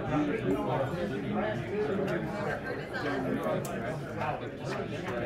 Thank you.